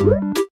Woo!